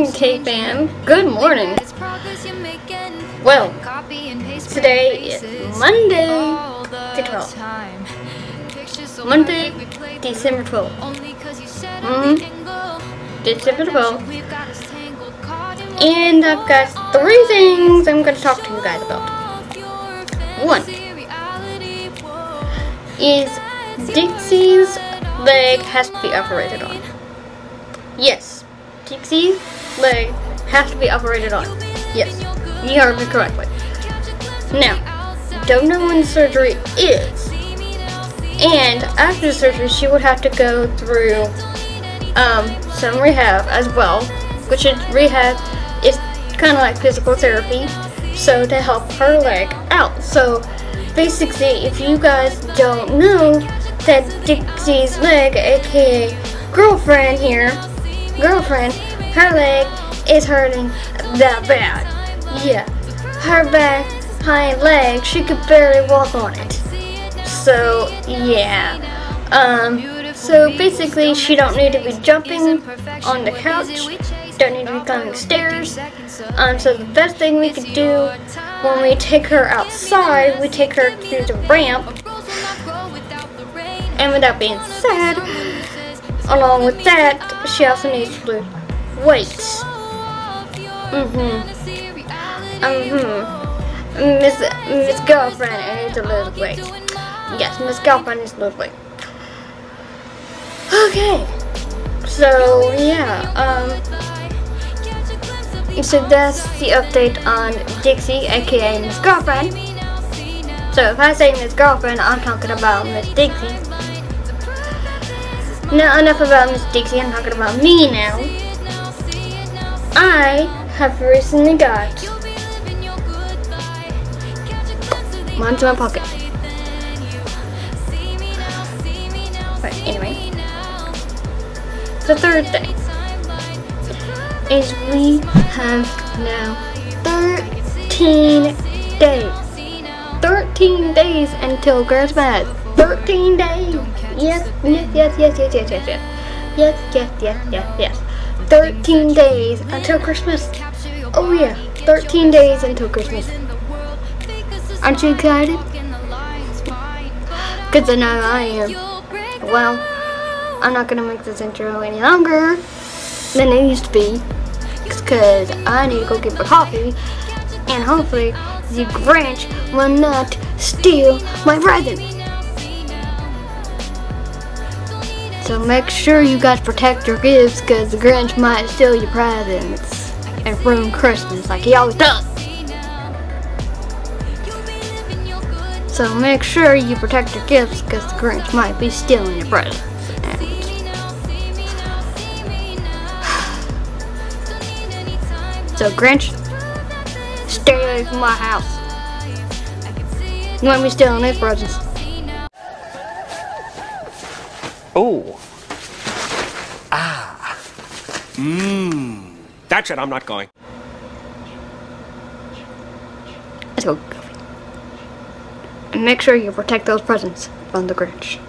Morning, K-Fan. Good morning. Well, today is Monday the 12th. Monday, December 12th. Mm-hmm. December 12th. And I've got three things I'm going to talk to you guys about. One is Dixie's leg has to be operated on. Yes, Dixie's leg has to be operated on. Yes, you heard me correctly. Now, don't know when the surgery is. And after the surgery, she would have to go through um, some rehab as well, which is rehab is kind of like physical therapy, so to help her leg out. So basically, if you guys don't know that Dixie's leg, aka girlfriend here, girlfriend, her leg is hurting that bad. Yeah, her back hind leg, she could barely walk on it. So yeah, um, so basically she don't need to be jumping on the couch, don't need to be climbing stairs. Um, so the best thing we could do when we take her outside, we take her through the ramp. And with that being said, along with that, she also needs to weight. Mm-hmm. Mm-hmm. Miss Miss Girlfriend lose weight. Yes, Miss Girlfriend is weight. Okay. So yeah, um so that's the update on Dixie, aka Miss Girlfriend. So if I say Miss Girlfriend, I'm talking about Miss Dixie. Now enough about Miss Dixie, I'm talking about me now. I have recently got mine's in my pocket. But anyway, the third thing is we have now 13 days. 13 days until Christmas. 13 days. Yes, yes, yes, yes, yes, yes, yes, yes. Yes, yes, yes, yes, yes. 13 days until Christmas. Oh yeah, 13 days until Christmas. Aren't you excited? Because I know I am. Well, I'm not going to make this intro any longer than it used to be. Because I need to go get my coffee. And hopefully the Grinch will not steal my present. So make sure you guys protect your gifts because the Grinch might steal your presents and ruin Christmas like he always does. So make sure you protect your gifts because the Grinch might be stealing your presents. So Grinch, stay away from my house. You want me stealing his presents. Oh. Ah. Mmm. That's it, I'm not going. Let's go, Goofy. And make sure you protect those presents from the Grinch.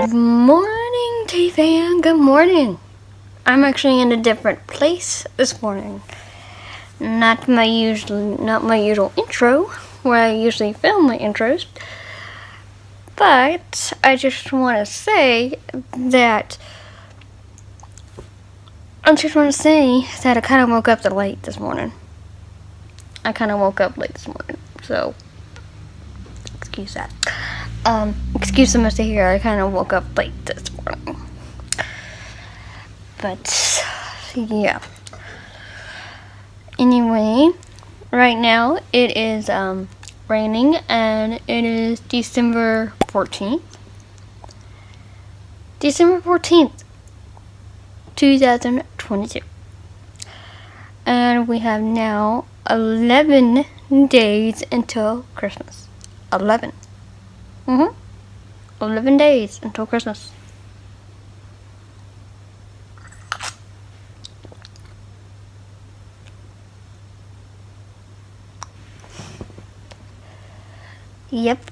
Good morning, T-Fan. Good morning. I'm actually in a different place this morning. Not my usual, not my usual intro, where I usually film my intros. But I just want to say that I just want to say that I kind of woke up late this morning. I kind of woke up late this morning, so excuse that. Um, excuse the mistake here. I kind of woke up late this morning, but yeah. Anyway, Right now it is um, raining and it is December 14th. December 14th, 2022. And we have now 11 days until Christmas. 11. Mm hmm. 11 days until Christmas. Yep.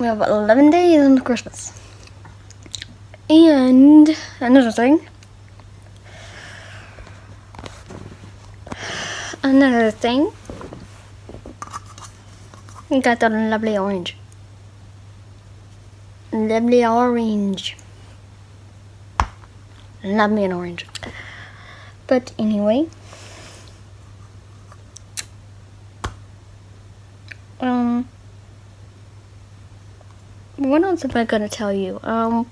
We have 11 days until Christmas. And another thing. Another thing. We got the lovely orange. Lovely orange. Love me an orange. But anyway. Um what else am I gonna tell you? Um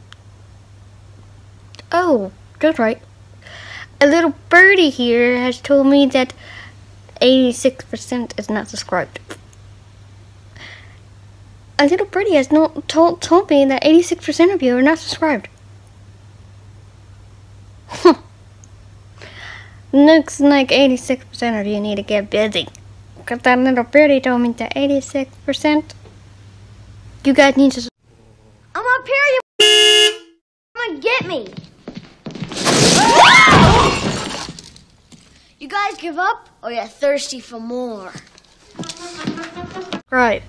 Oh, that's right. A little birdie here has told me that 86% is not subscribed. A little birdie has no, told, told me that 86% of you are not subscribed. Looks like 86% of you need to get busy. Because that little birdie told me that 86% you guys need to. I'm up here, you. Come and get me. You guys give up, or you're thirsty for more? Right.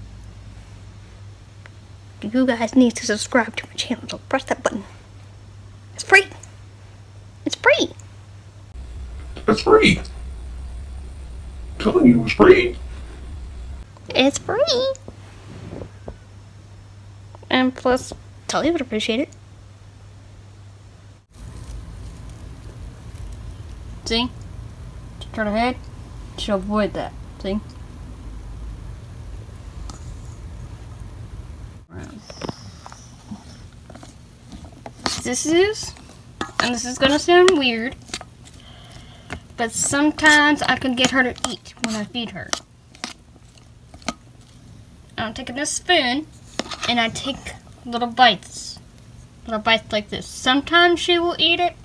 You guys need to subscribe to my channel, so press that button. It's free. It's free. It's free. I'm telling you it's free. It's free. Plus, Tully would appreciate it. See? Turn ahead to avoid that. See? This is, and this is gonna sound weird, but sometimes I can get her to eat when I feed her. I'm taking this spoon and I take little bites. Little bites like this. Sometimes she will eat it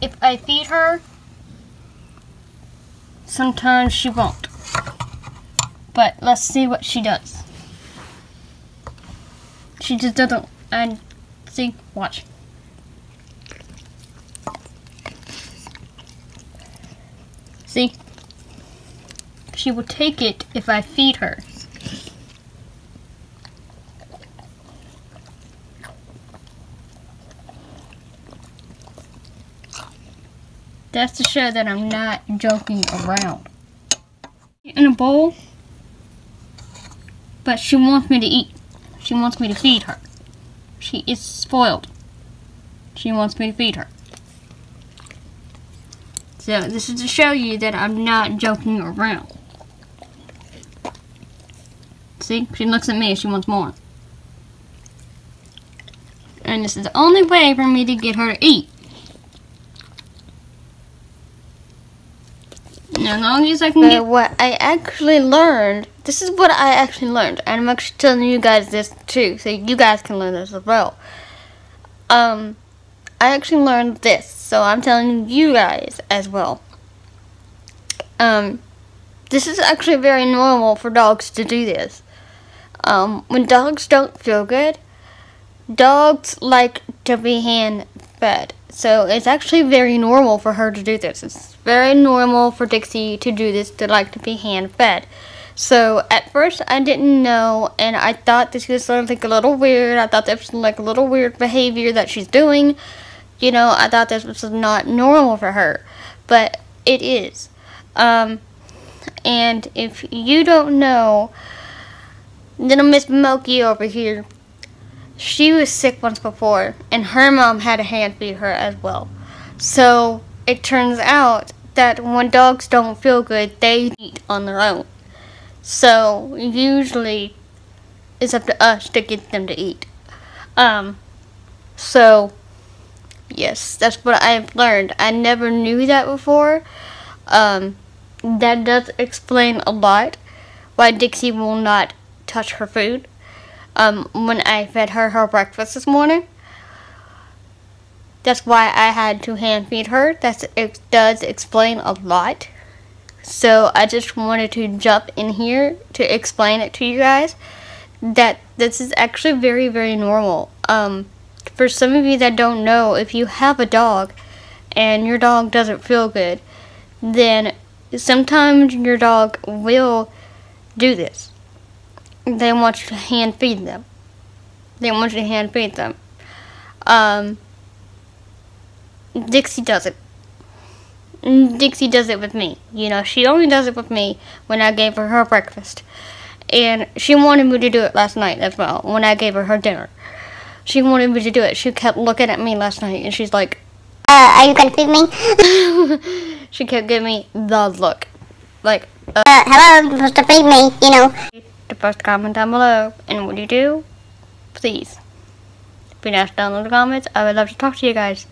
if I feed her. Sometimes she won't. But let's see what she does. She just doesn't. And see, watch. See? She will take it if I feed her. That's to show that I'm not joking around. In a bowl, but she wants me to eat. She wants me to feed her. She is spoiled. She wants me to feed her. So this is to show you that I'm not joking around. See, she looks at me, she wants more. And this is the only way for me to get her to eat. As long as I can But get what I actually learned, this is what I actually learned, and I'm actually telling you guys this too, so you guys can learn this as well. Um, I actually learned this, so I'm telling you guys as well. Um, this is actually very normal for dogs to do this. Um, when dogs don't feel good, dogs like to be hand fed. So it's actually very normal for her to do this. It's very normal for Dixie to do this, to like to be hand fed. So at first I didn't know, and I thought this was like a little weird. I thought this was like a little weird behavior that she's doing. You know, I thought this was not normal for her, but it is. Um, and if you don't know, little Miss Moki over here, she was sick once before, and her mom had to hand feed her as well. So it turns out that when dogs don't feel good, they eat on their own. So usually it's up to us to get them to eat. Um, so yes, that's what I've learned. I never knew that before. Um, that does explain a lot why Dixie will not touch her food. Um, when I fed her her breakfast this morning, that's why I had to hand feed her. That it does explain a lot. So I just wanted to jump in here to explain it to you guys that this is actually very very normal. Um, for some of you that don't know, if you have a dog and your dog doesn't feel good, then sometimes your dog will do this. They want you to hand feed them. They want you to hand feed them. Um, Dixie does it. Dixie does it with me. You know, she only does it with me when I gave her her breakfast. And she wanted me to do it last night as well, when I gave her her dinner. She wanted me to do it. She kept looking at me last night and she's like, Uh, are you gonna feed me? she kept giving me the look. Like, uh, Uh, hello, you're supposed to feed me, you know. the first comment down below. And what do you do? Please. Be nice down in the comments. I would love to talk to you guys.